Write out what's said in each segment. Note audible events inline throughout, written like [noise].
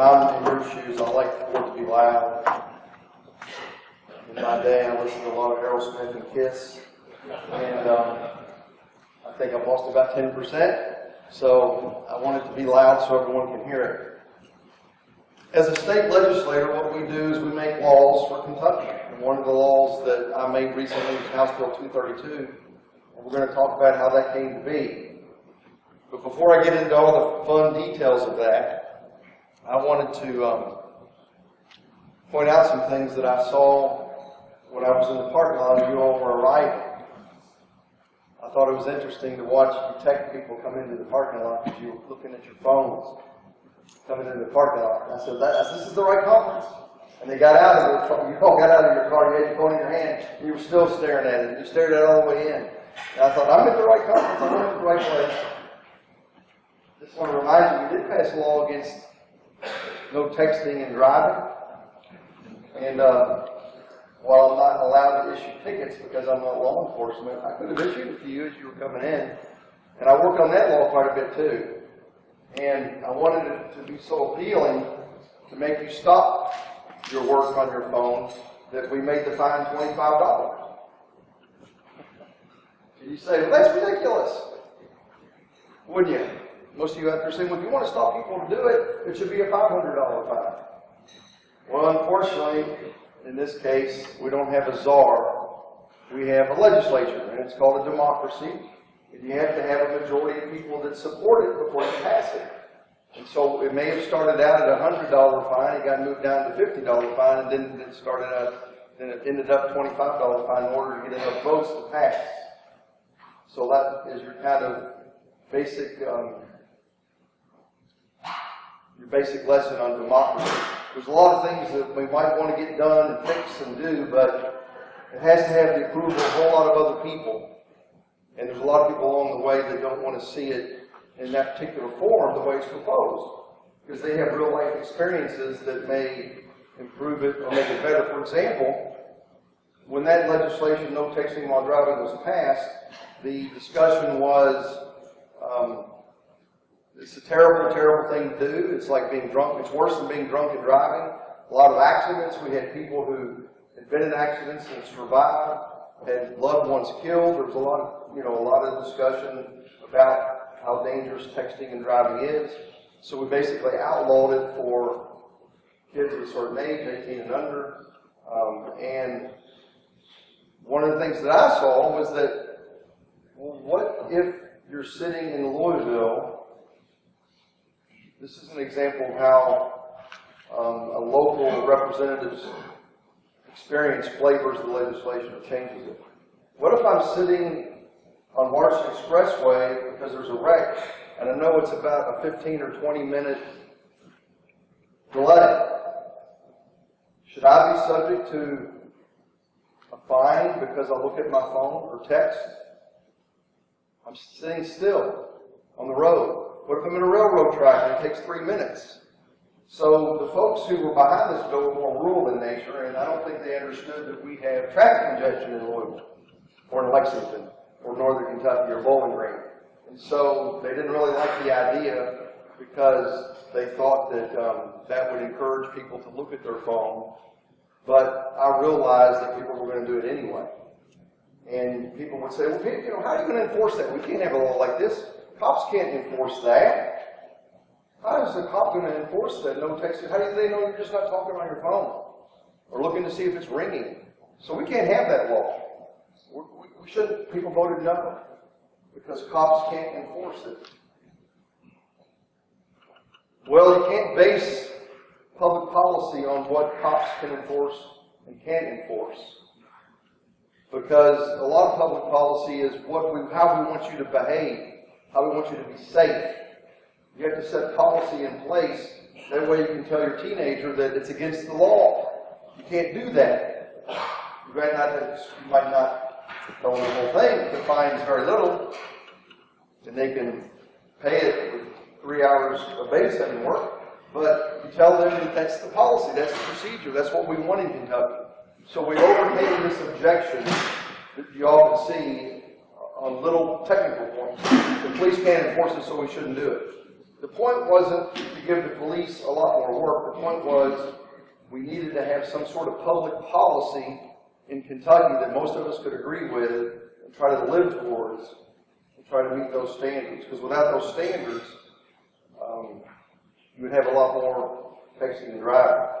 when I'm in your shoes, I like for it to be loud. In my day, I listened to a lot of Aerosmith and Kiss, and um, I think I've lost about ten percent. So I want it to be loud so everyone can hear it. As a state legislator, what we do is we make laws for Kentucky. And one of the laws that I made recently was House Bill 232, and we're going to talk about how that came to be. But before I get into all the fun details of that, I wanted to um, point out some things that I saw when I was in the parking lot and you all were arriving. I thought it was interesting to watch you tech people come into the parking lot because you were looking at your phones coming into the parking lot. And I said, that, this is the right conference. And they got out of their. You all got out of your car. You had your phone in your hand. And you were still staring at it. You stared at it all the way in. And I thought, I'm at the right conference. I'm in the right place. Just want to remind you, we did pass a law against no texting and driving. And uh, while I'm not allowed to issue tickets because I'm not law enforcement, I could have issued a few as you were coming in. And I worked on that law quite a bit too. And I wanted it to be so appealing to make you stop your work on your phone that we made the fine $25. You say, well, that's ridiculous. Wouldn't you? Most of you out there saying, well, if you want to stop people to do it, it should be a $500 fine. Well, unfortunately, in this case, we don't have a czar. We have a legislature, and it's called a democracy. And you have to have a majority of people that support it before you pass it. And so it may have started out at a hundred dollar fine, it got moved down to fifty dollar fine, and then it started out, then it ended up twenty five dollar fine in order to get enough votes to pass. So that is your kind of basic, um, basic lesson on democracy. There's a lot of things that we might want to get done and fix and do, but it has to have the approval of a whole lot of other people. And there's a lot of people along the way that don't want to see it in that particular form the way it's proposed. Because they have real life experiences that may improve it or make it better. For example, when that legislation, no texting while driving, was passed, the discussion was um, it's a terrible, terrible thing to do. It's like being drunk. It's worse than being drunk and driving. A lot of accidents. We had people who had been in accidents and survived, had loved ones killed. There was a lot of, you know, a lot of discussion about how dangerous texting and driving is. So we basically outlawed it for kids of a certain age, 18 and under. Um, and one of the things that I saw was that, well, what if you're sitting in Louisville this is an example of how um, a local representative's experience flavors the legislation or changes it. What if I'm sitting on Watterson Expressway because there's a wreck and I know it's about a 15 or 20 minute delay? Should I be subject to a fine because I look at my phone or text? I'm sitting still on the road. If I'm in a railroad track and it takes three minutes? So the folks who were behind this bill were more rural in nature, and I don't think they understood that we have traffic congestion in Louisville, or in Lexington, or Northern Kentucky, or Bowling Green. And so they didn't really like the idea because they thought that um, that would encourage people to look at their phone. But I realized that people were going to do it anyway. And people would say, well, you know, how are you going to enforce that? We can't have a law like this. Cops can't enforce that. How is the cop going to enforce that? No texting. How do they know you're just not talking on your phone or looking to see if it's ringing? So we can't have that law. We, we shouldn't. People voted no because cops can't enforce it. Well, you can't base public policy on what cops can enforce and can't enforce. Because a lot of public policy is what we, how we want you to behave how we want you to be safe. You have to set policy in place. That way you can tell your teenager that it's against the law. You can't do that. You might not, you might not know the whole thing. The fine is very little, and they can pay it with three hours of babysitting work. But you tell them that that's the policy, that's the procedure, that's what we want in Kentucky. So we overcame this objection that you all can see on little technical points. The police can't enforce it, so we shouldn't do it. the point wasn't to give the police a lot more work. The point was we needed to have some sort of public policy in Kentucky that most of us could agree with and try to live towards and try to meet those standards. Because without those standards, um, you would have a lot more texting and driving.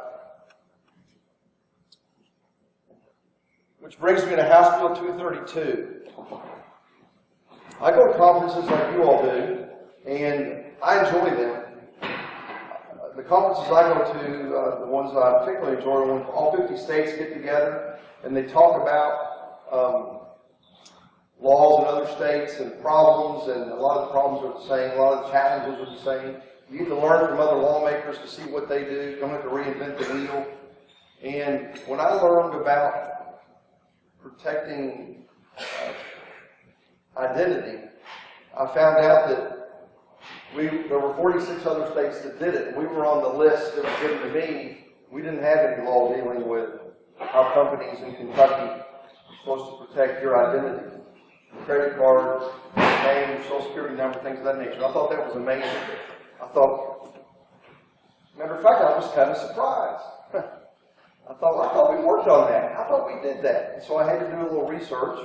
Which brings me to House Bill 232. I go to conferences like you all do, and I enjoy them. The conferences I go to, uh, the ones I particularly enjoy, when all 50 states get together and they talk about um, laws in other states and problems, and a lot of the problems are the same, a lot of the challenges are the same. You get to learn from other lawmakers to see what they do. You don't have to reinvent the wheel. And when I learned about protecting uh, identity, I found out that we, there were 46 other states that did it. We were on the list that was given to me. We didn't have any law dealing with how companies in Kentucky supposed to protect your identity. Credit cards, name, social security number, things of that nature. I thought that was amazing. I thought, matter of fact, I was kind of surprised. [laughs] I thought, I thought we worked on that. I thought we did that. And so I had to do a little research,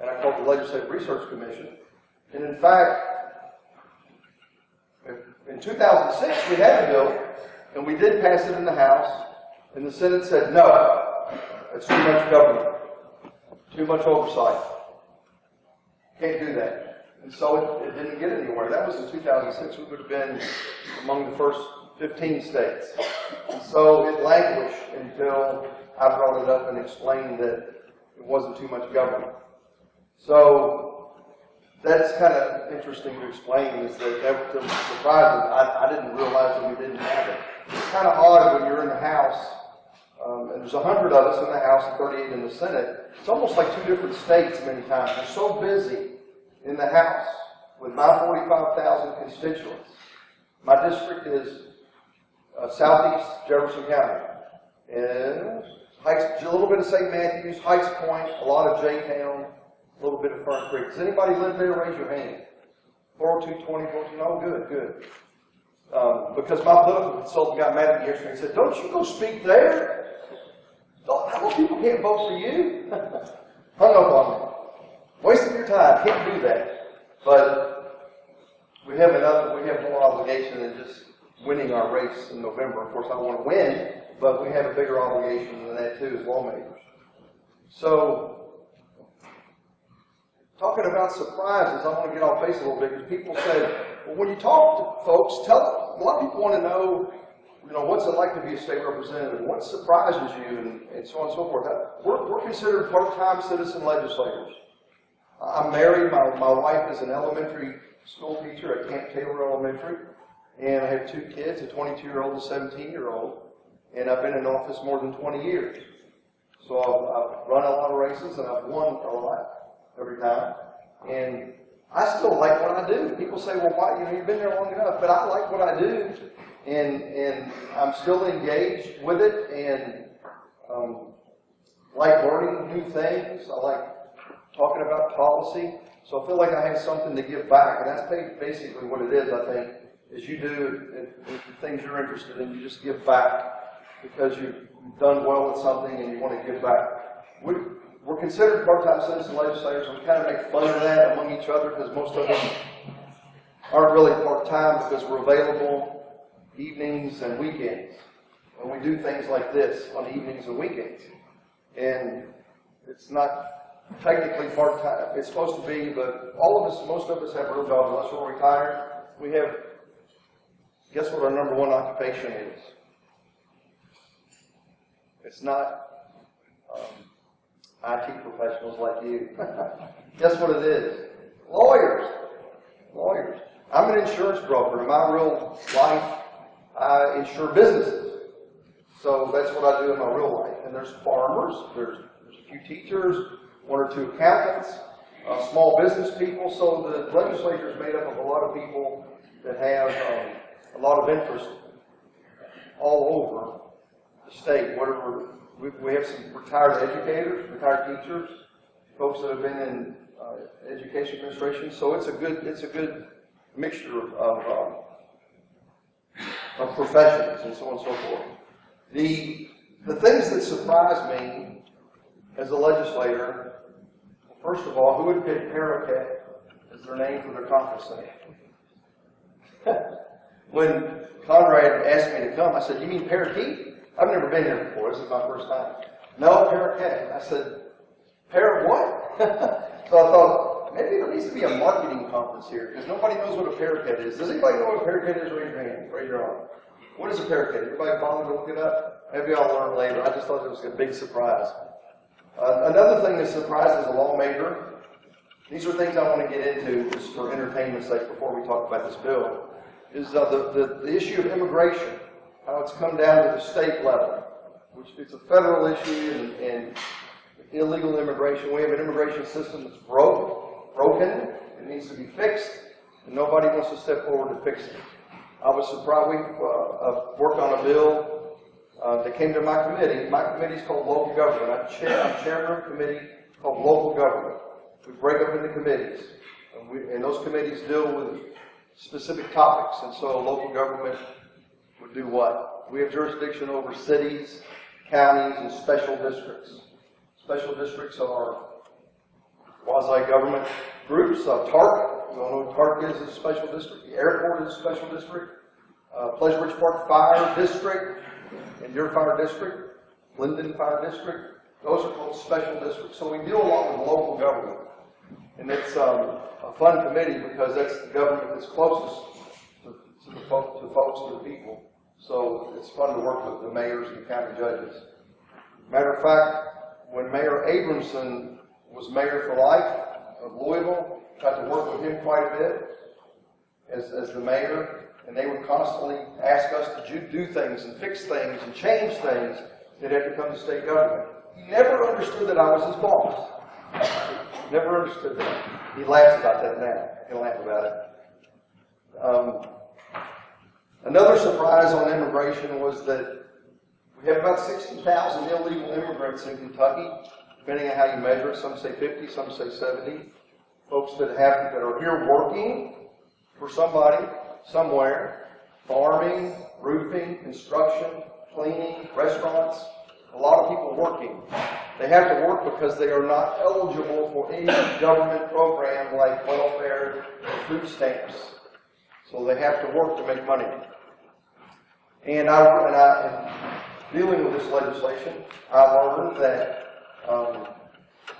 and I called the Legislative Research Commission. And in fact, in 2006, we had a bill, and we did pass it in the House, and the Senate said, no, it's too much government, too much oversight. Can't do that. And so it, it didn't get anywhere. That was in 2006. We would have been among the first 15 states. And so it languished until I brought it up and explained that it wasn't too much government. So that's kind of interesting to explain is that that was surprising. I, I didn't realize that we didn't have it. It's kind of odd when you're in the House, um, and there's 100 of us in the House and 38 in the Senate. It's almost like two different states many times. We're so busy in the House with my 45,000 constituents. My district is uh, southeast Jefferson County. And Heights, a little bit of St. Matthews, Hikes Point, a lot of J-Town, a little bit of Fern Creek. Does anybody live there? Raise your hand. 402 2014. Oh, good, good. Um, because my political consultant got mad at me yesterday and said, Don't you go speak there? Don't, how many people can't vote for you? [laughs] Hung up on me. Wasting your time. Can't do that. But we have another, we have more obligation than just winning our race in November. Of course, I want to win, but we have a bigger obligation than that too as lawmakers. So, talking about surprises, I want to get off base a little bit because people say, well, when you talk to folks, tell a lot of people want to know, you know, what's it like to be a state representative? What surprises you? And, and so on and so forth. We're, we're considered part-time citizen legislators. I'm married. My, my wife is an elementary school teacher at Camp Taylor Elementary. And I have two kids, a 22-year-old and a 17-year-old. And I've been in office more than 20 years. So I've, I've run a lot of races and I've won a lot every time. And I still like what I do. People say, well, why, you know, you've been there long enough, but I like what I do. And, and I'm still engaged with it and um, like learning new things. I like talking about policy. So I feel like I have something to give back. And that's basically what it is, I think, is you do the things you're interested in, you just give back because you've done well with something and you want to give back. We, we're considered part-time citizens citizen legislators, and we kind of make fun of that among each other because most of them aren't really part-time because we're available evenings and weekends. And we do things like this on evenings and weekends. And it's not technically part-time. It's supposed to be, but all of us, most of us have real jobs unless we're retired. We have, guess what our number one occupation is? It's not um, IT professionals like you. [laughs] Guess what it is? Lawyers. Lawyers. I'm an insurance broker. In my real life, I insure businesses. So that's what I do in my real life. And there's farmers, there's, there's a few teachers, one or two accountants, uh, small business people. So the legislature is made up of a lot of people that have um, a lot of interest all over the state. Whatever we, we have some retired educators, retired teachers, folks that have been in uh, education administration. So it's a good it's a good mixture of, of um, of professions and so on and so forth. The, the things that surprise me as a legislator, first of all, who would pick Paraquet as their name for their conference name? [laughs] when Conrad asked me to come, I said, you mean parakeet? I've never been here before. This is my first time. No, paraquet. I said, para what? [laughs] so I thought, maybe there needs to be a marketing conference here because nobody knows what a paraquet is. Does anybody know what a paraquet is? Raise your hand. Raise your arm. What is a paraquet? Everybody bother to look it up? Maybe I'll learn later. I just thought it was a big surprise. Uh, another thing that surprises a lawmaker, these are things I want to get into just for entertainment's sake before we talk about this bill, is uh, the, the, the issue of immigration, it's come down to the state level, which it's a federal issue and, and illegal immigration. We have an immigration system that's broke, broken, it needs to be fixed, and nobody wants to step forward to fix it. I was surprised, we uh, worked on a bill uh, that came to my committee. My committee is called local government. I'm, chair, I'm chairman of a committee called local government. We break up into committees, and, we, and those committees deal with specific topics. And so local government would do what? We have jurisdiction over cities, counties, and special districts. Special districts are quasi-government groups. Uh, you all know what TARC is, is a special district. The airport is a special district. Uh, Pleasure Ridge Park Fire District and your fire district, Lyndon Fire District, those are called special districts. So we deal a lot with local government. And it's um, a fun committee because that's the government that's closest to, to the to folks, to the people. So it's fun to work with the mayors and the county judges. Matter of fact, when Mayor Abramson was mayor for life of Louisville, got to work with him quite a bit as, as the mayor and they would constantly ask us to do things and fix things and change things that had to come to state government. He never understood that I was his boss. Never understood that. He laughs about that now. He can laugh about it. Um, another surprise on immigration was that we have about 60,000 illegal immigrants in Kentucky, depending on how you measure it. Some say 50, some say 70. Folks that have that are here working for somebody somewhere, farming, roofing, construction, cleaning, restaurants, a lot of people working. They have to work because they are not eligible for any government program like welfare or food stamps. So they have to work to make money. And I, and I in dealing with this legislation, I learned that um,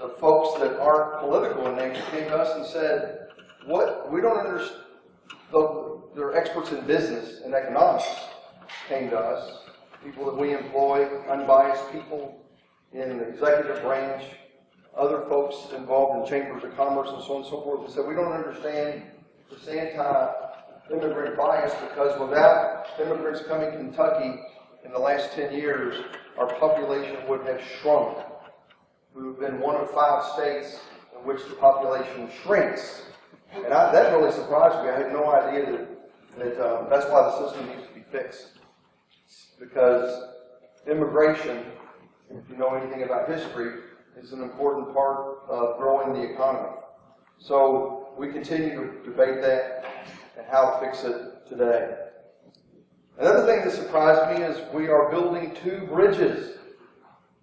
the folks that aren't political in nature came to us and said, "What we don't understand." they're experts in business and economics came to us, people that we employ, unbiased people in the executive branch, other folks involved in chambers of commerce and so on and so forth, and said, we don't understand this anti-immigrant bias because without immigrants coming to Kentucky in the last 10 years, our population would have shrunk. We've been one of five states in which the population shrinks. And I, that really surprised me. I had no idea that that um, that's why the system needs to be fixed. Because immigration, if you know anything about history, is an important part of growing the economy. So we continue to debate that and how to fix it today. Another thing that surprised me is we are building two bridges.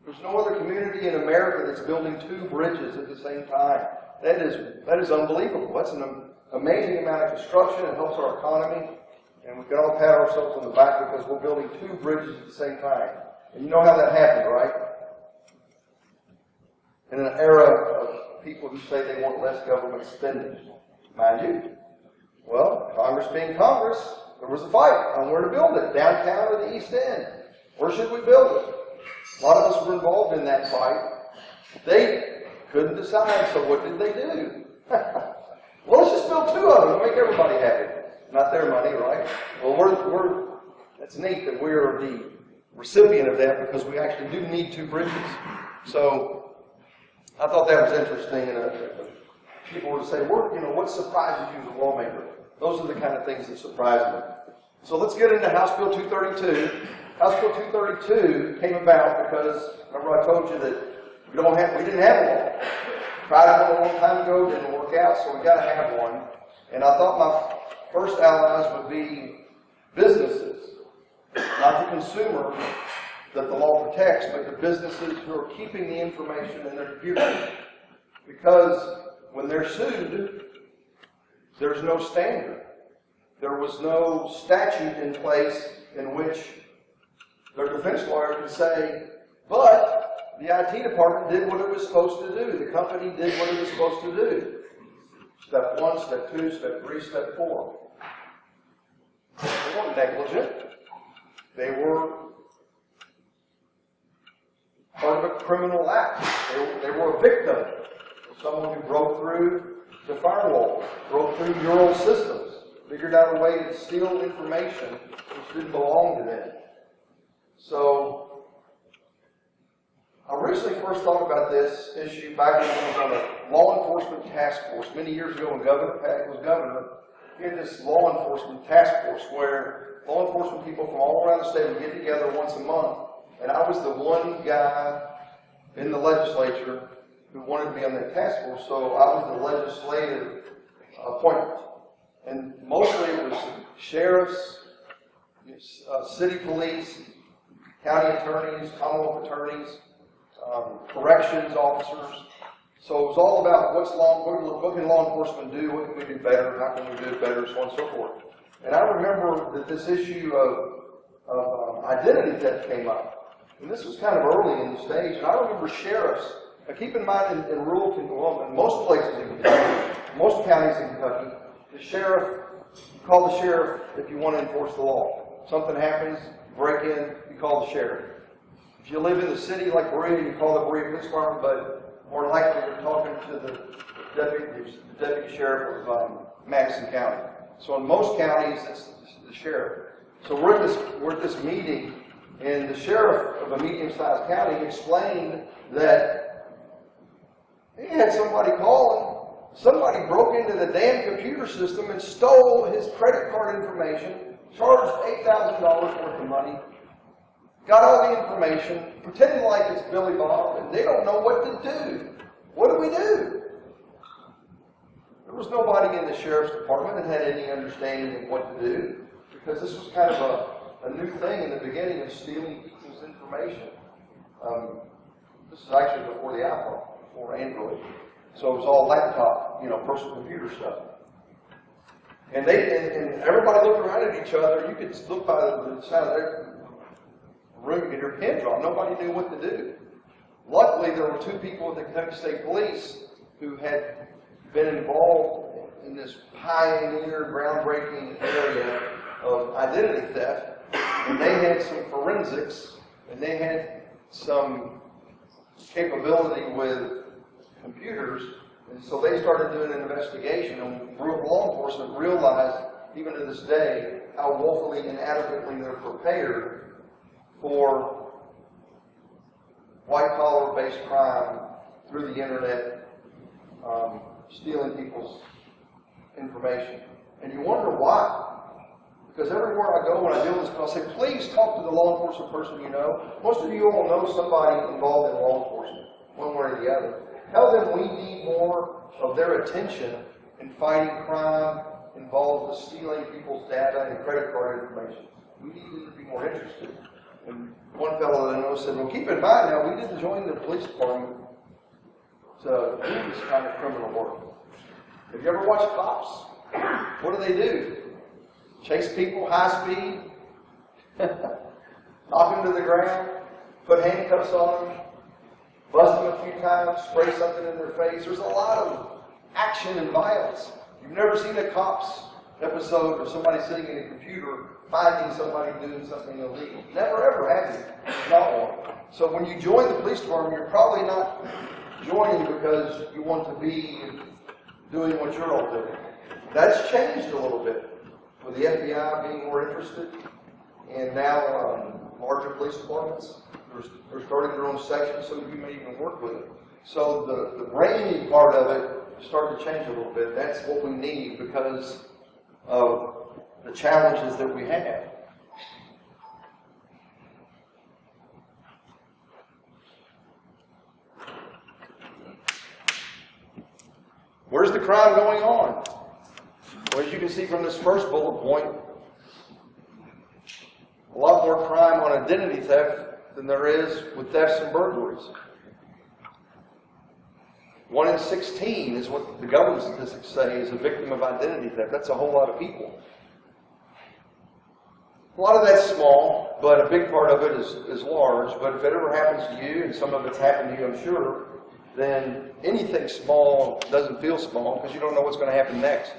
There's no other community in America that's building two bridges at the same time. That is, that is unbelievable. That's an amazing amount of construction. It helps our economy. And we can all pat ourselves on the back because we're building two bridges at the same time. And you know how that happened, right? In an era of people who say they want less government spending. Mind you. Well, Congress being Congress, there was a fight on where to build it, downtown or the East End. Where should we build it? A lot of us were involved in that fight. They couldn't decide, so what did they do? [laughs] Well, let's just build two of them to make everybody happy. Not their money, right? Well, we're, we're, that's neat that we're the recipient of that because we actually do need two bridges. So I thought that was interesting. And uh, people would say, "What you know, what surprises you as a lawmaker?" Those are the kind of things that surprise me. So let's get into House Bill 232. House Bill 232 came about because remember I told you that we don't have, we didn't have a law. Tried one a long time ago, didn't work out, so we got to have one. And I thought my first allies would be businesses. Not the consumer that the law protects, but the businesses who are keeping the information in their computer. Because when they're sued, there's no standard. There was no statute in place in which their defense lawyer could say, but the IT department did what it was supposed to do. The company did what it was supposed to do. Step one, step two, step three, step four. They weren't negligent. They were part of a criminal act. They were, they were a victim. Someone who broke through the firewall, broke through neural systems, figured out a way to steal information which didn't belong to them. So, I originally first thought about this issue back when I was on a law enforcement task force many years ago when Governor Pat was governor. We had this law enforcement task force where law enforcement people from all around the state would get together once a month, and I was the one guy in the legislature who wanted to be on that task force, so I was the legislative appointment. And mostly it was sheriffs, uh, city police, county attorneys, commonwealth attorneys, um, corrections officers. So it was all about what's law, what, what can law enforcement do, what can we do better, how can we do it better, so on and so forth. And I remember that this issue of, of um, identity theft came up. And this was kind of early in the stage. And I remember sheriffs now keep in mind in, in rural Kentucky, in most places in Kentucky, most counties in Kentucky, the sheriff, you call the sheriff if you want to enforce the law. Something happens, break in, you call the sheriff. If you live in the city like Berea, you call the Berea Police Department, but more likely you're talking to the deputy, the deputy sheriff of um, Madison County. So in most counties, it's the sheriff. So we're at this, we're at this meeting, and the sheriff of a medium-sized county explained that he had somebody calling. Somebody broke into the damn computer system and stole his credit card information, charged $8,000 worth of money, got all the information, pretending like it's Billy Bob, and they don't know what to do. What do we do? There was nobody in the sheriff's department that had any understanding of what to do, because this was kind of a, a new thing in the beginning of stealing people's information. Um, this is actually before the iPhone or Android. So it was all laptop, you know, personal computer stuff. And they and, and everybody looked around at each other. You could look by the, the side of their room and get your pin drop. Nobody knew what to do. Luckily, there were two people in the Kentucky State Police who had been involved in this pioneer, groundbreaking area of identity theft, and they had some forensics, and they had some capability with computers. And so they started doing an investigation, and law enforcement realized, even to this day, how woefully inadequately they're prepared for white collar based crime through the internet, um, stealing people's information. And you wonder why. Because everywhere I go when I deal with this, I'll say, please talk to the law enforcement person you know. Most of you all know somebody involved in law enforcement, one way or the other. Tell them we need more of their attention in fighting crime involved with stealing people's data and credit card information. We need them to be more interested. And one fellow that I know said, well, keep in mind now, we didn't join the police department to do this kind of criminal work. Have you ever watched cops? What do they do? Chase people high speed, [laughs] knock them to the ground, put handcuffs on them, buzz them a few times, spray something in their face. There's a lot of action and violence. You've never seen a cops episode of somebody sitting in a computer finding somebody doing something illegal. Never ever have you. Not one. So when you join the police department, you're probably not joining because you want to be doing what you're all doing. That's changed a little bit with the FBI being more interested, and now um, larger police departments. They're, they're starting their own section, so you may even work with it. So the, the brainy part of it started to change a little bit. That's what we need because of the challenges that we have. Where's the crime going on? Well, as you can see from this first bullet point, a lot more crime on identity theft than there is with thefts and burglaries. One in 16 is what the government statistics say is a victim of identity theft. That's a whole lot of people. A lot of that's small, but a big part of it is, is large. But if it ever happens to you, and some of it's happened to you, I'm sure, then anything small doesn't feel small because you don't know what's going to happen next.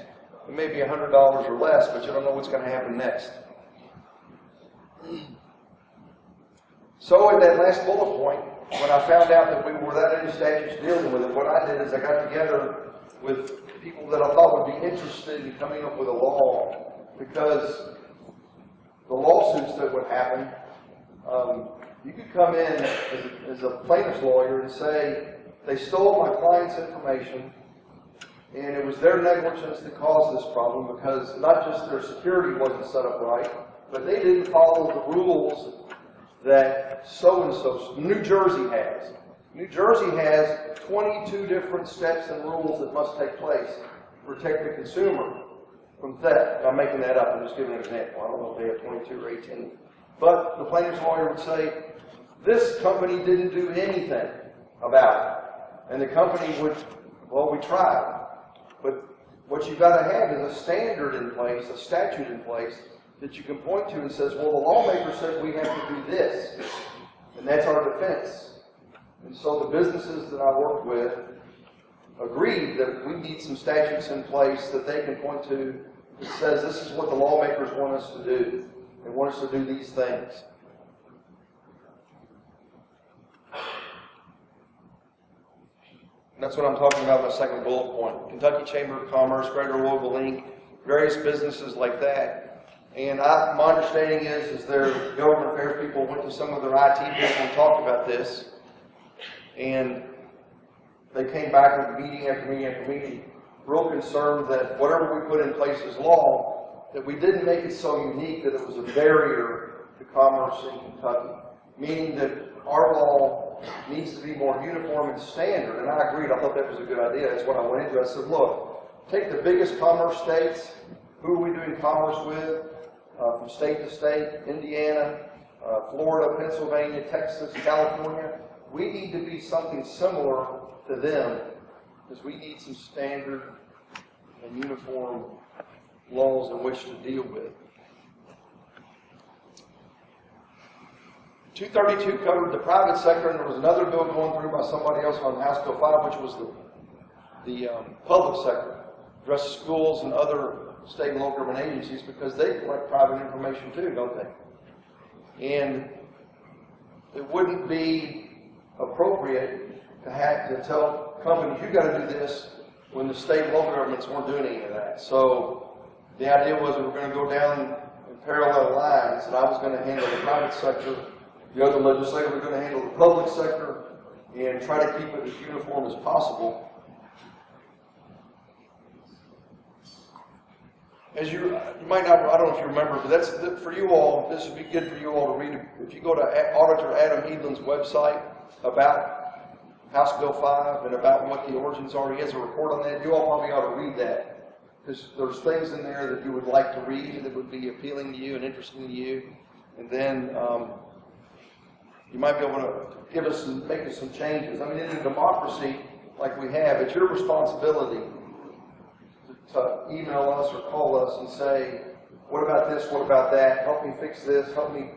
It may be $100 or less, but you don't know what's going to happen next. So at that last bullet point, when I found out that we were that many statutes dealing with it, what I did is I got together with people that I thought would be interested in coming up with a law because the lawsuits that would happen, um, you could come in as a, as a plaintiff's lawyer and say, they stole my client's information and it was their negligence that caused this problem because not just their security wasn't set up right, but they didn't follow the rules that so-and-so, New Jersey has. New Jersey has 22 different steps and rules that must take place to protect the consumer from theft. I'm making that up. I'm just giving an example. I don't know if they have 22 or 18. But the plaintiff's lawyer would say, this company didn't do anything about it. And the company would, well, we tried. But what you've got to have is a standard in place, a statute in place, that you can point to and says, well, the lawmaker said we have to do this. And that's our defense. And so the businesses that I work with agreed that we need some statutes in place that they can point to that says this is what the lawmakers want us to do. They want us to do these things. And that's what I'm talking about in the second bullet point. Kentucky Chamber of Commerce, Greater Louisville Inc., various businesses like that. And I, my understanding is, is their government affairs people went to some of their IT people and talked about this. And they came back with meeting after meeting after meeting, real concerned that whatever we put in place as law, that we didn't make it so unique that it was a barrier to commerce in Kentucky. Meaning that our law needs to be more uniform and standard. And I agreed. I thought that was a good idea. That's what I went into. I said, look, take the biggest commerce states. Who are we doing commerce with? Uh, from state to state, Indiana, uh, Florida, Pennsylvania, Texas, California. We need to be something similar to them because we need some standard and uniform laws in which to deal with. 232 covered the private sector, and there was another bill going through by somebody else on House Bill 5, which was the, the um, public sector, addresses schools and other state and local government agencies because they collect private information too, don't they? And it wouldn't be appropriate to have to tell companies, you've got to do this when the state and local governments weren't doing any of that. So the idea was we were going to go down in parallel lines, and I was going to handle the private sector the other legislator was going to handle the public sector and try to keep it as uniform as possible. As you, you might not, I don't know if you remember, but that's for you all. This would be good for you all to read. If you go to Auditor Adam Edelen's website about House Bill 5 and about what the origins are, he has a report on that. You all probably ought to read that because there's things in there that you would like to read that would be appealing to you and interesting to you. And then um, you might be able to give us some, make us some changes. I mean, in a democracy like we have, it's your responsibility to, email us or call us and say, what about this, what about that, help me fix this, help me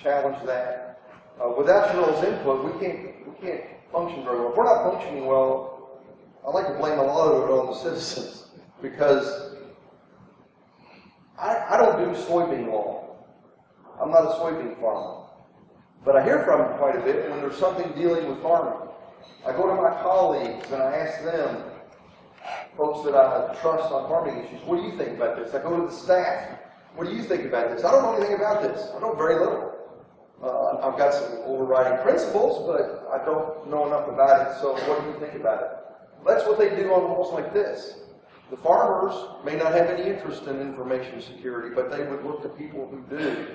challenge that. Uh, without your all's input, we can't, we can't function very well. If we're not functioning well, I like to blame a lot of it on the citizens [laughs] because I, I don't do soybean law. I'm not a soybean farmer. But I hear from them quite a bit when there's something dealing with farming. I go to my colleagues and I ask them, folks that I trust on farming issues, what do you think about this? I go to the staff, what do you think about this? I don't know anything about this. I know very little. Uh, I've got some overriding principles, but I don't know enough about it, so what do you think about it? That's what they do on laws like this. The farmers may not have any interest in information security, but they would look to people who do.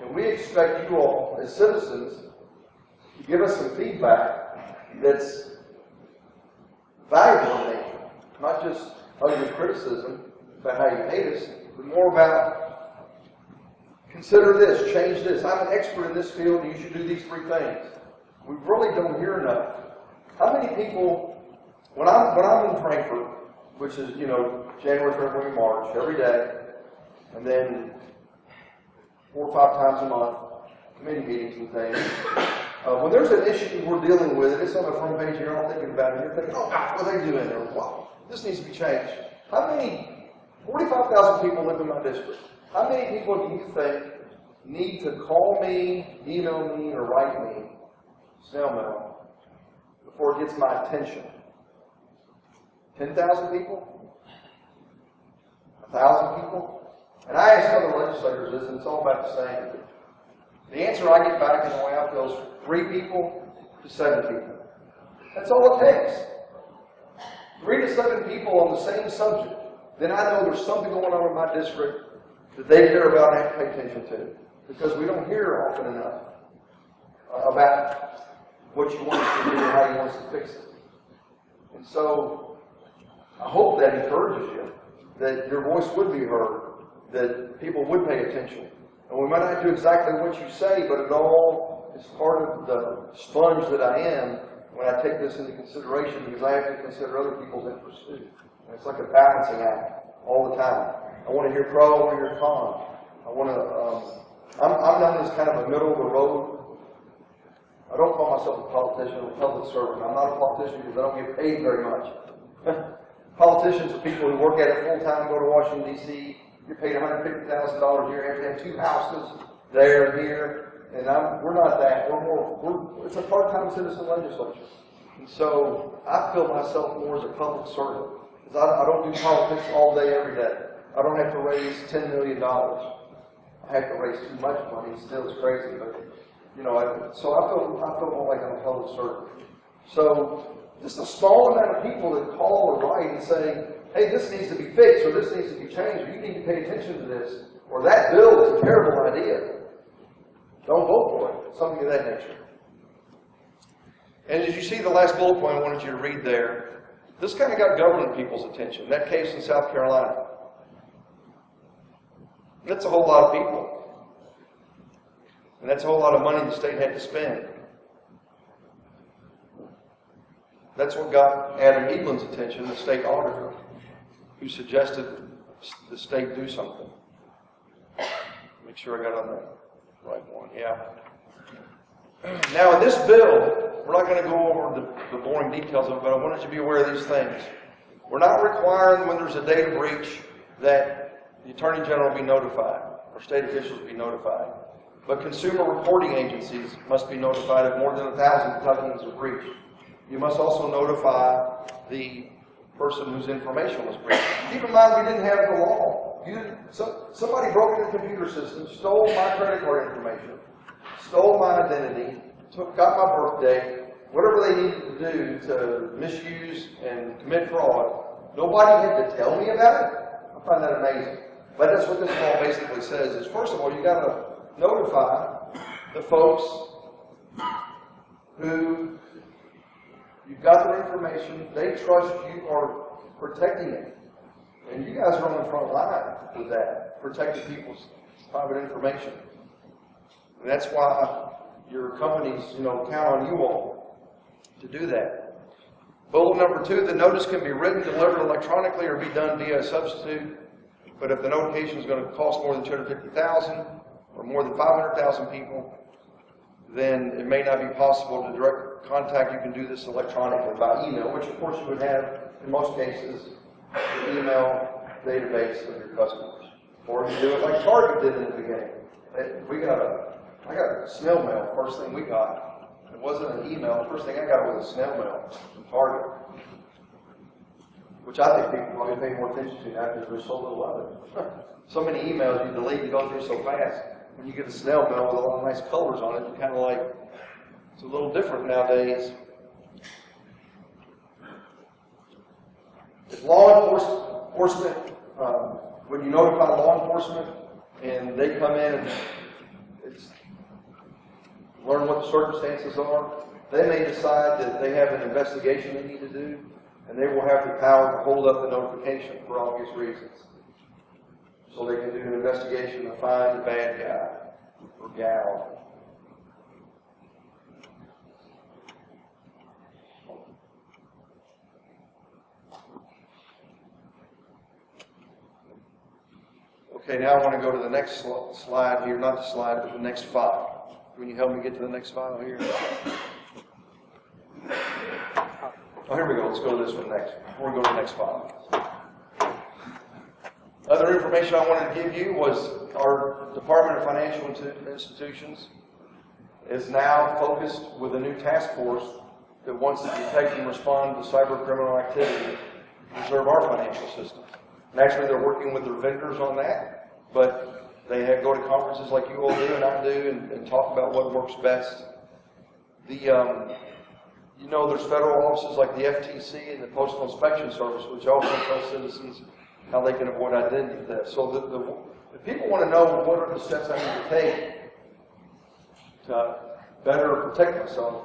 And we expect you all, as citizens, to give us some feedback that's valuable in nature. Not just ugly criticism about how you hate us, but more about consider this, change this. I'm an expert in this field, and you should do these three things. We really don't hear enough. How many people, when I'm, when I'm in Frankfort, which is, you know, January, February, March, every day, and then four or five times a month, committee meetings and things. Uh, when there's an issue we're dealing with, it's on the front page, and you're all thinking about it, you're thinking, oh God, what are they doing there? This needs to be changed. How many, 45,000 people live in my district. How many people do you think need to call me, email me, or write me, snail mail, before it gets my attention? 10,000 people? 1,000 people? And I ask other legislators this, and it's all about the same. The answer I get back in the way I feel is three people to seven people. That's all it takes. Three to seven people on the same subject. Then I know there's something going on in my district that they care about and have to pay attention to. Because we don't hear often enough about what you want us to do and how you want us to fix it. And so I hope that encourages you, that your voice would be heard, that people would pay attention. And we might not do exactly what you say, but it all is part of the sponge that I am when I take this into consideration because I have to consider other people's interests too. And it's like a balancing act all the time. I want to hear pro, I want to hear con. I want to, um, I'm, I'm known as kind of a middle of the road. I don't call myself a politician, I'm a public servant. I'm not a politician because I don't get paid very much. [laughs] Politicians are people who work at it full time, go to Washington, D.C., you're paid $150,000 a year, have to have two houses there and here. And I'm, we're not that. We're more, we're, it's a part-time citizen legislature. And so I feel myself more as a public servant. Because I, I don't do politics all day, every day. I don't have to raise $10 million. I have to raise too much money. Still, it's crazy, but you know. I, so I feel I feel more like I'm a public servant. So just a small amount of people that call or write and say, hey, this needs to be fixed, or this needs to be changed, or you need to pay attention to this, or that bill is a terrible idea. Don't vote for it. Something of that nature. And as you see the last bullet point I wanted you to read there, this kind of got government people's attention. That case in South Carolina. That's a whole lot of people. And that's a whole lot of money the state had to spend. That's what got Adam Edelen's attention, the state auditor who suggested the state do something. Make sure I got on the right one. Yeah. Now, in this bill, we're not going to go over the, the boring details of it, but I wanted you to be aware of these things. We're not requiring when there's a data breach that the Attorney General be notified or state officials be notified. But consumer reporting agencies must be notified if more than a thousand plugins are breached. You must also notify the person whose information was breached. Keep in mind, we didn't have the law. You so, somebody broke into the computer system, stole my credit card information, stole my identity, took, got my birthday, whatever they needed to do to misuse and commit fraud. Nobody had to tell me about it. I find that amazing. But that's what this law basically says is first of all, you got to notify the folks who You've got their information. They trust you are protecting it. And you guys are on the front line with that, protecting people's private information. And that's why your companies, you know, count on you all to do that. Bullet number two, the notice can be written, delivered electronically, or be done via a substitute. But if the notification is going to cost more than 250000 or more than 500000 people, then it may not be possible to direct contact. You can do this electronically by email, which of course you would have in most cases email database of your customers. Or you do it like Target did in the beginning. We got a, I got a snail mail first thing we got. It wasn't an email. The first thing I got was a snail mail from Target. Which I think people probably pay more attention to now because there's so little of it. [laughs] so many emails you delete, you go through so fast when you get a snail mail with a lot of nice colors on it, you kind of like, it's a little different nowadays. If law enforcement, um, when you notify law enforcement and they come in and learn what the circumstances are, they may decide that they have an investigation they need to do, and they will have the power to hold up the notification for obvious reasons. so they can do an investigation to find the bad guy or gal. Okay, now I want to go to the next sli- slide here, not the slide, but the next file. Can you help me get to the next file here? Oh, here we go, let's go to this one next, before we go to the next file. Other information I wanted to give you was our Department of Financial Institutions is now focused with a new task force that wants to detect and respond to cyber criminal activity, to preserve our financial system. And actually, they're working with their vendors on that, but they have, go to conferences like you all do and I do and, and talk about what works best. The, um, you know, there's federal offices like the FTC and the Postal Inspection Service, which also tell citizens how they can avoid identity theft. So the, the, if people want to know what are the steps I need to take to better protect myself,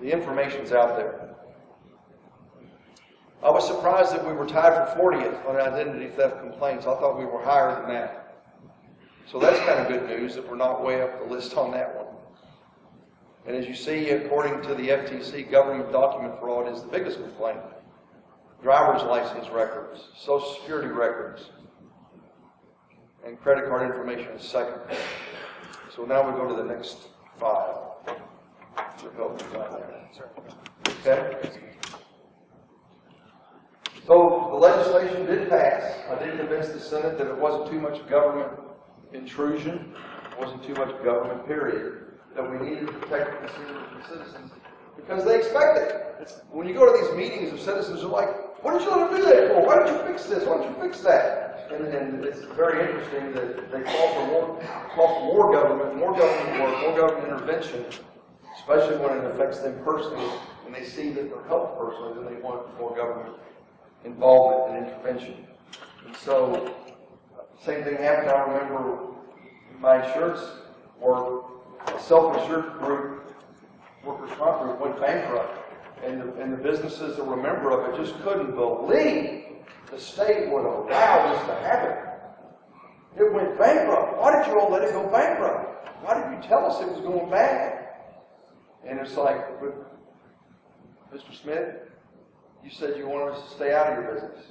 the information's out there. I was surprised that we were tied for 40th on identity theft complaints. I thought we were higher than that. So that's kind of good news that we're not way up the list on that one. And as you see, according to the FTC, government document fraud is the biggest complaint. Driver's license records, social security records, and credit card information is second. So now we go to the next file. Should help me find that. Okay? So the legislation did pass. I did convince the Senate that it wasn't too much government intrusion, wasn't too much government period, that we needed to protect the consumers and citizens because they expect it. When you go to these meetings of citizens, are like, what did you let them do that for? Why did you fix this? Why did you fix that? And, and it's very interesting that they call for more, call for more government, more government work, more government intervention, especially when it affects them personally, and they see that they're helped personally, then they want more government involvement and intervention. And so, same thing happened, I remember my insurance a self-insured group, workers' comp group went bankrupt. And the, and the businesses that were a member of it just couldn't believe the state would allow this to happen. It went bankrupt. Why did you all let it go bankrupt? Why did you tell us it was going bad? And it's like, Mr. Smith, you said you wanted us to stay out of your business.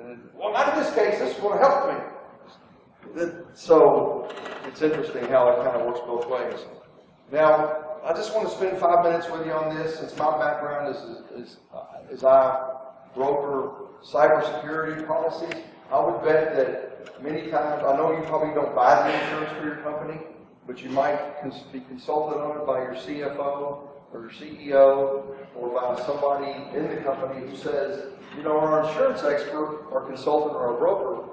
And well, not in this case. This is going to help me. So it's interesting how it kind of works both ways. Now, I just want to spend five minutes with you on this, since my background is, is, uh, is I broker cybersecurity policies. I would bet that many times, I know you probably don't buy the insurance for your company, but you might cons- be consulted on it by your CFO or your CEO or by somebody in the company who says, you know, our insurance expert, our consultant, or our broker,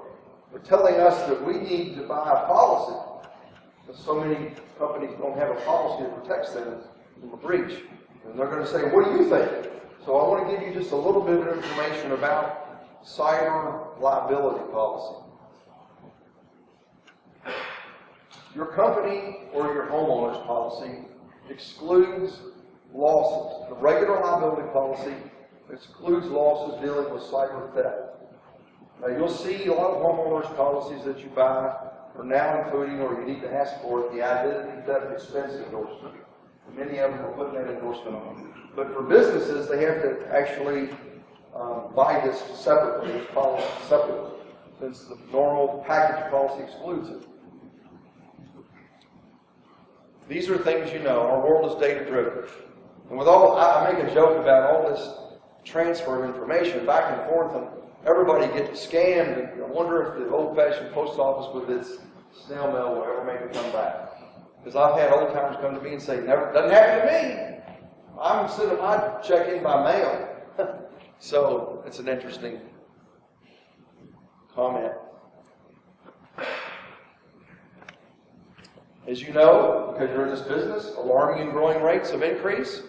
are telling us that we need to buy a policy. Because so many companies don't have a policy that protects them from a breach. And they're going to say, what do you think? So I want to give you just a little bit of information about cyber liability policy. Your company or your homeowner's policy excludes losses. The regular liability policy excludes losses dealing with cyber theft. Now, you'll see a lot of homeowners policies that you buy are now including, or you need to ask for it, the identity theft expense endorsement. Many of them are putting that endorsement on. But for businesses, they have to actually um, buy this separately, this policy separately, since the normal package policy excludes it. These are things you know. Our world is data driven. And with all, I, I make a joke about all this transfer of information back and forth, and everybody gets scammed. And I wonder if the old fashioned post office with its snail mail will ever make it come back. Because I've had old timers come to me and say, never, doesn't happen to me. I'm sending my check in by mail. [laughs] so it's an interesting comment. As you know, because you're in this business, alarming and growing rates of increase,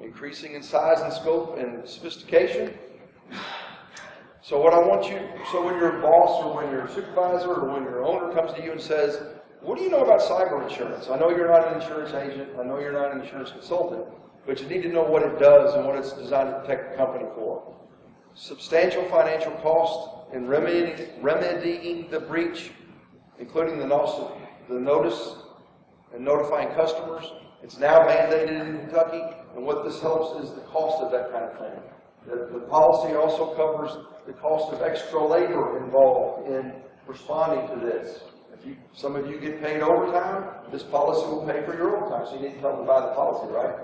increasing in size and scope and sophistication. So what I want you, so when your boss or when your supervisor or when your owner comes to you and says, what do you know about cyber insurance? I know you're not an insurance agent, I know you're not an insurance consultant, but you need to know what it does and what it's designed to protect the company for. Substantial financial cost in remedying, remedying the breach, including the notice, the notice and notifying customers. It's now mandated in Kentucky, and what this helps is the cost of that kind of thing. The, the policy also covers the cost of extra labor involved in responding to this. If you, some of you get paid overtime, this policy will pay for your overtime, so you need to them to buy the policy, right?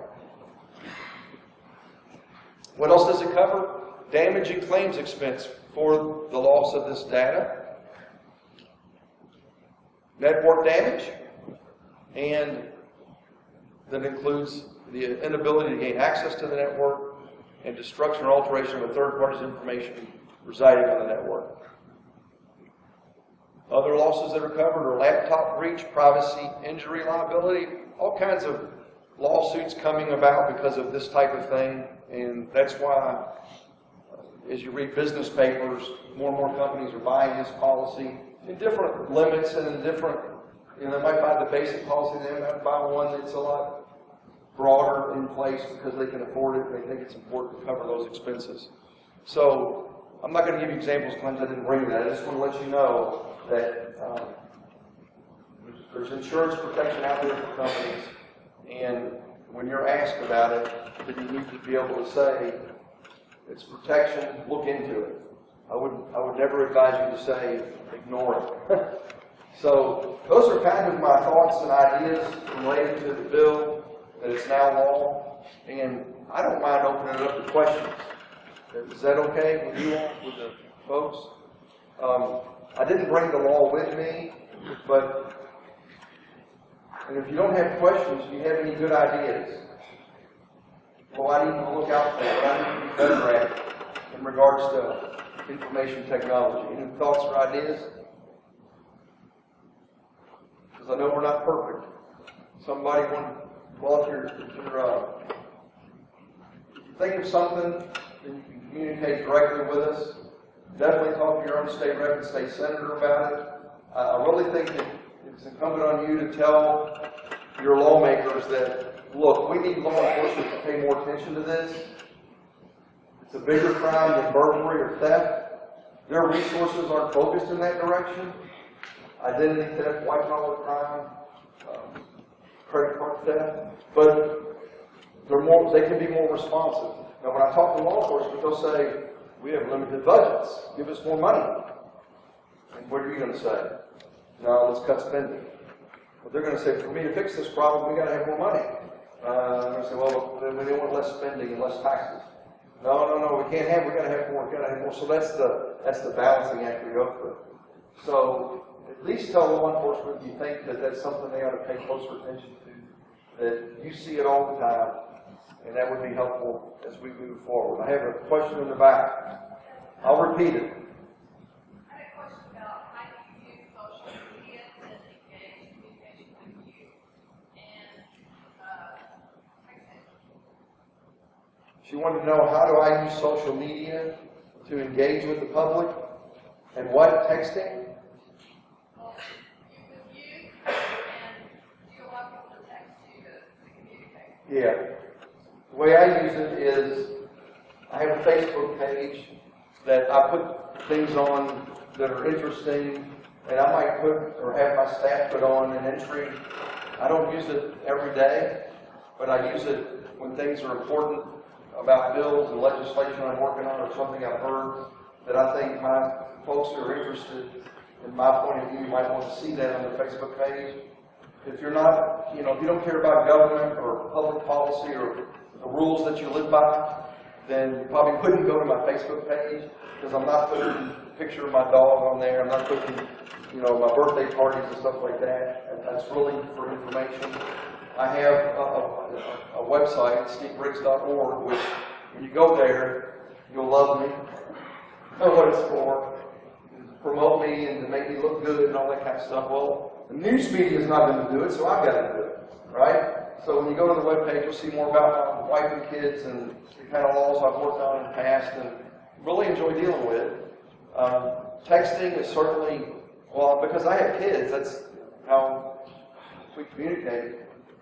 What else does it cover? Damage and claims expense for the loss of this data. Network damage, and that includes the inability to gain access to the network and destruction or alteration of a third party's information residing on the network. Other losses that are covered are laptop breach, privacy, injury liability, all kinds of lawsuits coming about because of this type of thing. And that's why, uh, as you read business papers, more and more companies are buying this policy in different limits and in different, you know, they might buy the basic policy, they might buy one that's a lot broader in place because they can afford it, and they think it's important to cover those expenses. So, I'm not gonna give you examples, Clint, I didn't bring that, I just wanna let you know that, um, there's insurance protection out there for companies, and when you're asked about it, then you need to be able to say, it's protection, look into it. I would, I would never advise you to say, ignore it. [laughs] So, those are kind of my thoughts and ideas related to the bill, that it's now law, and I don't mind opening it up to questions. Is that okay with you all, with the folks? Um, I didn't bring the law with me, but, and if you don't have questions, do you have any good ideas? Well, I need to look out for, what I need to be better at in regards to information technology. Any thoughts or ideas? Because I know we're not perfect. Somebody want to up your, uh, think of something, then you can communicate directly with us. Definitely talk to your own state rep and state senator about it. I I really think that it's incumbent on you to tell your lawmakers that, look, we need law enforcement to pay more attention to this. It's a bigger crime than burglary or theft. Their resources aren't focused in that direction. Identity theft, white collar crime, um, credit card theft, but they're more, they can be more responsive. Now, when I talk to law enforcement, they'll say, we have limited budgets, give us more money. And what are you gonna say? No, let's cut spending. But they're gonna say, for me to fix this problem, we gotta have more money. Uh, I'm gonna say, well, then we want less spending and less taxes. No, no, no, we can't have, we gotta have more, we gotta have more. So that's the, that's the balancing act we go through. So, at least tell law enforcement you think that that's something they ought to pay closer attention to, that you see it all the time, and that would be helpful as we move forward. I have a question in the back. I'll repeat it. I had a question about how you use social media to engage communication with you and, uh. She wanted to know, how do I use social media to engage with the public? And what, texting? Well, you with you and do you allow people to text you to, to communicate? Yeah. The way I use it is, I have a Facebook page that I put things on that are interesting, and I might put, or have my staff put on an entry. I don't use it every day, but I use it when things are important about bills and legislation I'm working on, or something I've heard that I think my folks who are interested in my point of view might want to see that on the Facebook page. If you're not, you know, if you don't care about government or public policy or the rules that you live by, then you probably [laughs] wouldn't go to my Facebook page, because I'm not putting a picture of my dog on there, I'm not putting, you know, my birthday parties and stuff like that, and that's really for information. I have a, a, a website, steveriggs.org, which, when you go there, you'll love me, [laughs] know what it's for, promote me and to make me look good and all that kind of stuff. Well, the news media is not going to do it, so I've got to do it, right? So when you go to the webpage, you'll see more about wife and kids and the kind of laws I've worked on in the past and really enjoy dealing with. Um, texting is certainly, well, because I have kids, that's how we communicate.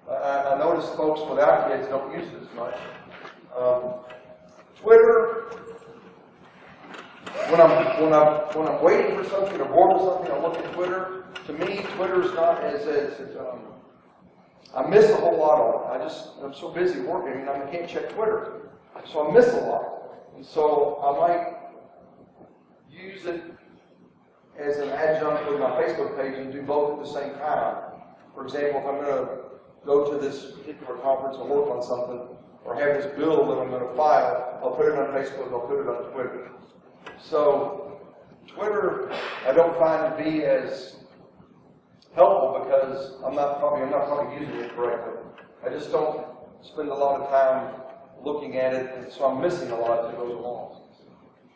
I, I notice folks without kids don't use it as much. Um, Twitter, when I'm, when I'm, when I'm waiting for something or bored with something, I look at Twitter. To me, Twitter's not as, as, um, I miss a whole lot of it. I just, I'm so busy working, and I can't check Twitter. So I miss a lot. And so I might use it as an adjunct with my Facebook page and do both at the same time. For example, if I'm gonna go to this particular conference and work on something, or have this bill that I'm gonna file, I'll put it on Facebook, I'll put it on Twitter. So, Twitter, I don't find to be as helpful because I'm not probably, I'm not probably using it correctly. I just don't spend a lot of time looking at it, and so I'm missing a lot that goes along.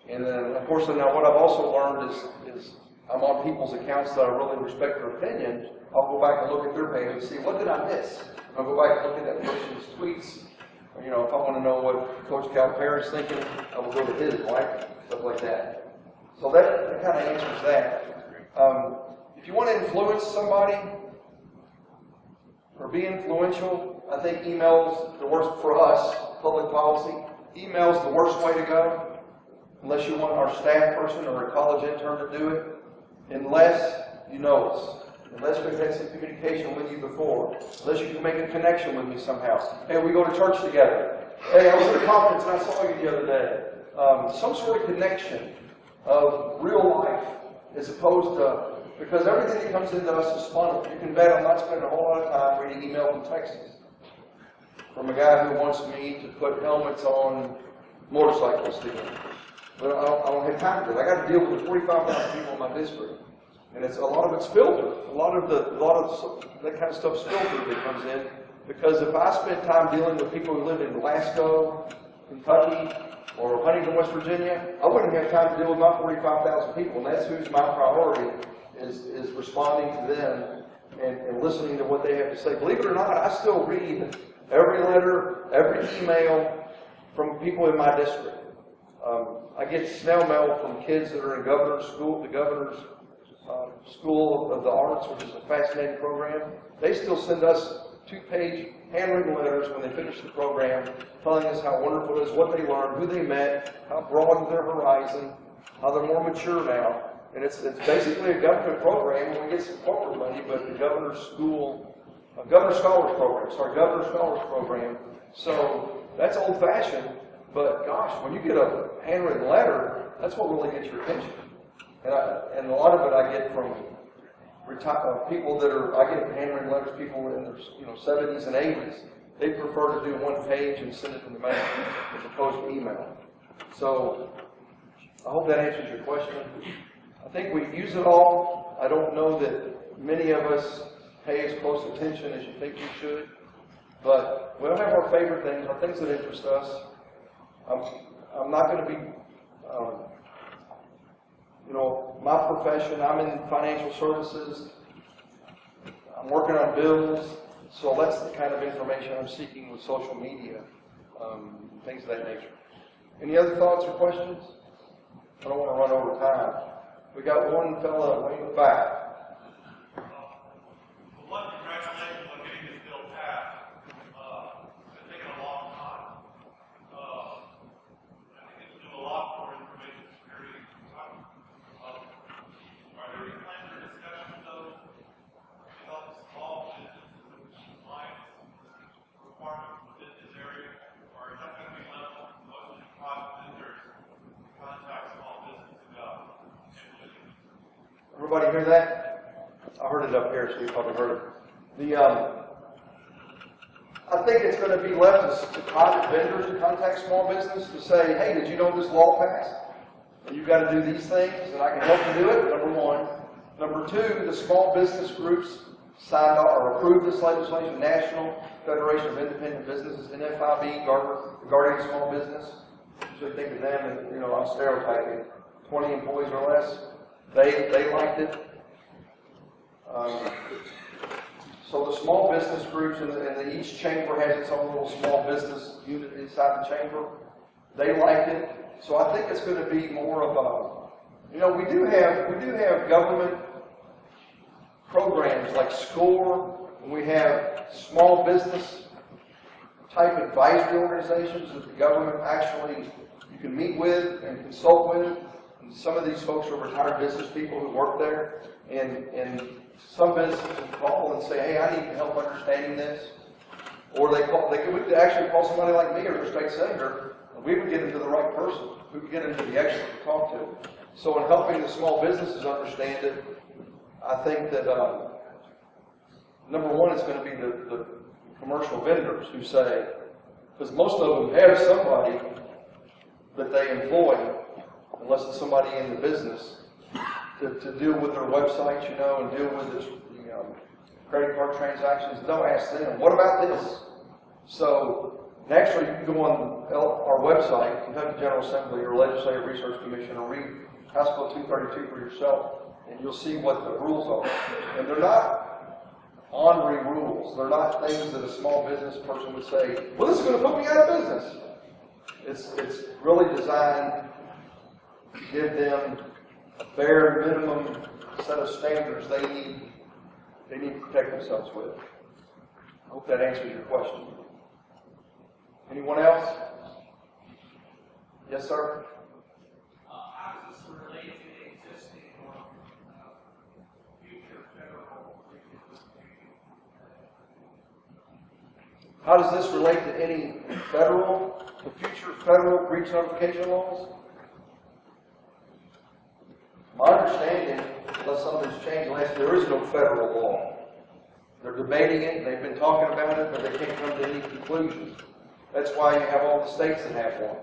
And then, of course, now what I've also learned is, is I'm on people's accounts that I really respect their opinion. I'll go back and look at their page and see, what did I miss? I'll go back and look at that person's tweets. You know, if I want to know what Coach Calipari's thinking, I will go to his, right? Stuff like that. So that, that kind of answers that. Um, if you want to influence somebody or be influential, I think email's the worst for us, public policy. Email's the worst way to go, unless you want our staff person or a college intern to do it, unless you know us. Unless we've had some communication with you before, unless you can make a connection with me somehow. Hey, we go to church together. Hey, I was at a conference and I saw you the other day. Um, some sort of connection of real life as opposed to, because everything that comes into us is funnel. You can bet I'm not spending a whole lot of time reading emails and texts from a guy who wants me to put helmets on motorcycles. But I don't, I don't have time for that. I got to deal with the 45,000 people in my district. And it's, a lot of it's filtered. A lot of the, a lot of that kind of stuff's filtered that comes in. Because if I spent time dealing with people who live in Glasgow, Kentucky, or Huntington, West Virginia, I wouldn't have time to deal with my 45,000 people. And that's who's my priority, is, is responding to them and, and listening to what they have to say. Believe it or not, I still read every letter, every email from people in my district. Um, I get snail mail from kids that are in governor's school, the governor's uh, School of the Arts, which is a fascinating program. They still send us two-page handwritten letters when they finish the program, telling us how wonderful it is, what they learned, who they met, how broadened their horizon, how they're more mature now. And it's, it's basically a government program, we get some corporate money, but the governor's school, a governor scholars program, sorry, governor scholars program. So that's old-fashioned, but gosh, when you get a handwritten letter, that's what really gets your attention. And, I, and a lot of it I get from reti- uh, people that are, I get handwritten letters, people in their you know 70s and 80s. They prefer to do one page and send it in the mail as opposed to email. So I hope that answers your question. I think we use it all. I don't know that many of us pay as close attention as you think we should. But we don't have our favorite things, our things that interest us. I'm, I'm not going to be um, you know, my profession, I'm in financial services. I'm working on bills, so that's the kind of information I'm seeking with social media, um, things of that nature. Any other thoughts or questions? I don't want to run over time. We got one fellow way back. Well, one, congratulations on getting this bill passed. Uh, it's been taking a long time. Uh, I think it's do a lot for information security. Uh, Are there any plans or discussions though about small businesses and compliance requirements within this area? Or is that going to be left, most of the private vendors contact small business about implementing Everybody hear that? I heard it up here, so you probably heard it. The, um, I think it's gonna be left to private vendors to contact small business to did you know this law passed? And you gotta do these things, and I can help you do it, number one. Number two, the small business groups signed off or approved this legislation, National Federation of Independent Businesses, NFIB, guard- regarding small business. Should think of them, and, you know, I'm stereotyping, twenty employees or less. They, they liked it. Um, So the small business groups, and, the- and the- each chamber has its own little small business unit inside the chamber. They liked it. So I think it's gonna be more of a, you know, we do have, we do have government programs like SCORE, and we have small business type advisory organizations that the government actually, you can meet with and consult with. And Some of these folks are retired business people who work there, and, and some businesses call and say, hey, I need help understanding this. Or they call, they could, actually call somebody like me or their state senator, we would get them to the right person. We would get them to the expert to talk to. So in helping the small businesses understand it, I think that, um, number one, is gonna be the, the commercial vendors who say, because most of them have somebody that they employ, unless it's somebody in the business, to, to deal with their website, you know, and deal with the, the, um, credit card transactions. Don't ask them, what about this? So, naturally, you can go on our website, Kentucky General Assembly or Legislative Research Commission, and read House Bill 232 for yourself, and you'll see what the rules are. And they're not ornery rules. They're not things that a small business person would say, well, this is going to put me out of business. It's, it's really designed to give them a bare minimum set of standards they need, they need to protect themselves with. I hope that answers your question. Anyone else? Yes, sir? How does this relate to or, any federal, to future federal breach notification laws? My understanding, unless something's changed last, there is no federal law. They're debating it, they've been talking about it, but they can't come to any conclusions. That's why you have all the states that have one.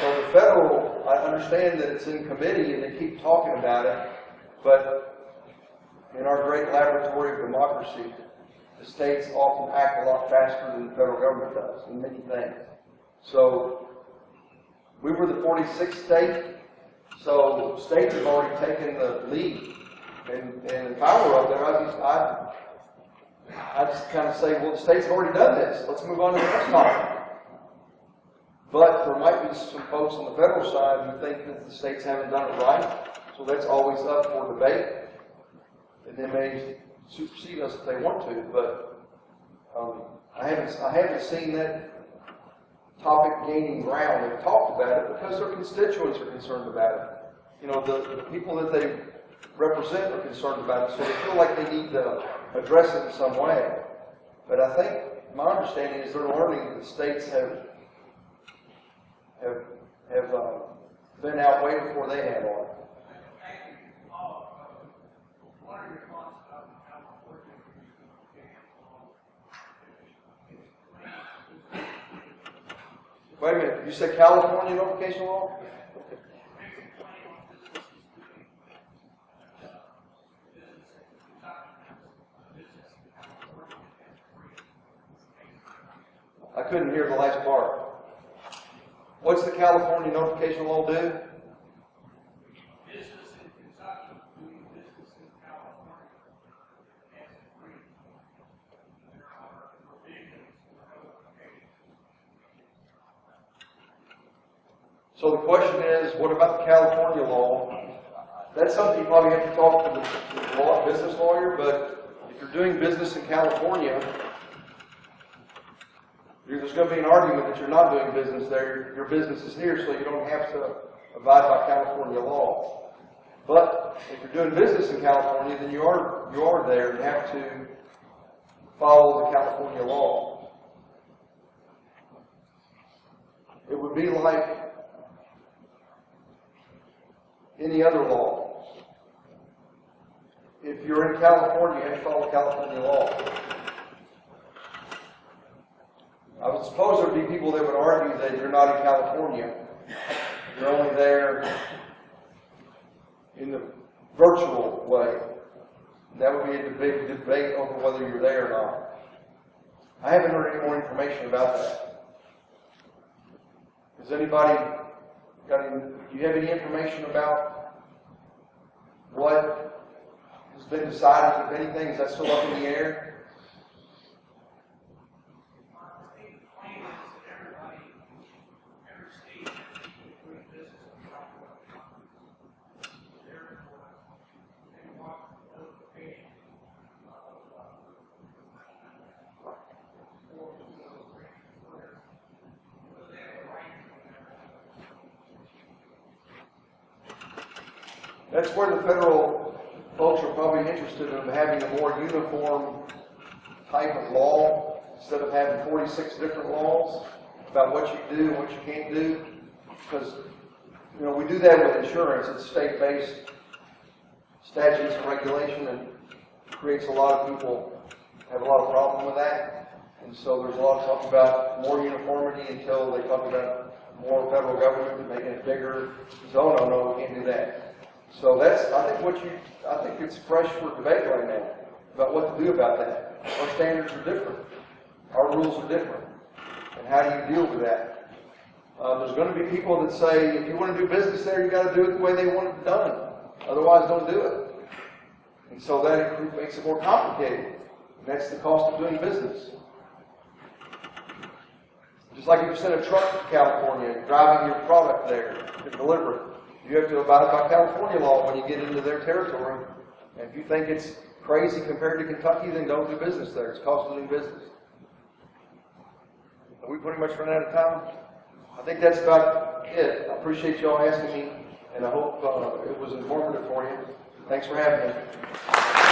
So the federal, I understand that it's in committee and they keep talking about it, but in our great laboratory of democracy, the states often act a lot faster than the federal government does in many things. So, we were the 46th state, so the states have already taken the lead. And, and I were up there, be, I'd, I'd just kind of say, well, the states have already done this, let's move on to the next topic. But there might be some folks on the federal side who think that the states haven't done it right, so that's always up for debate. And they may supersede us if they want to, but, um, I haven't, I haven't seen that topic gaining ground. They've talked about it because their constituents are concerned about it. You know, the, the people that they represent are concerned about it, so they feel like they need to address it in some way. But I think, my understanding is they're learning that the states have, have, have, uh, been out way before they have on it. Thank you. What are your thoughts about California? Wait a minute, you said California notification law? I couldn't hear the last part. What's the California notification law do? Business in Kentucky, doing business in California, has agreed. There are provisions for notification. So the question is, what about the California law? That's something you probably have to talk to the, to the law, business lawyer, but if you're doing business in California, there's gonna be an argument that you're not doing business there, your business is here, so you don't have to abide by California law. But if you're doing business in California, then you are, you are there and have to follow the California law. It would be like any other law. If you're in California, you have to follow California law. I would suppose there'd be people that would argue that you're not in California. You're only there in the virtual way. That would be a big debate over whether you're there or not. I haven't heard any more information about that. Has anybody got any, do you have any information about what has been decided, if anything, is that still up in the air? Our state plan is that everybody, every state has to be doing business in California. Therefore, they want notification of, uh, for those branches where, whether they have a right to it or not. That's where the federal folks are probably interested in having a more uniform type of law, instead of having forty-six different laws about what you do and what you can't do. Because, you know, we do that with insurance, it's state-based statutes and regulation, and creates a lot of people have a lot of problem with that. And so there's a lot of talk about more uniformity until they talk about more federal government, and making it bigger. So, oh, no, no, we can't do that. So that's, I think what you, I think it's fresh for debate right now, about what to do about that. Our standards are different. Our rules are different. And how do you deal with that? Uh, there's gonna be people that say, if you wanna do business there, you gotta do it the way they want it done. Otherwise, don't do it. And so that makes it more complicated. And that's the cost of doing business. Just like if you send a truck to California, driving your product there to deliver it, you have to abide by California law when you get into their territory. And if you think it's crazy compared to Kentucky, then don't do business there. It's cost of doing business. Are we pretty much run out of time? I think that's about it. I appreciate y'all asking me, and I hope uh, it was informative for you. Thanks for having me.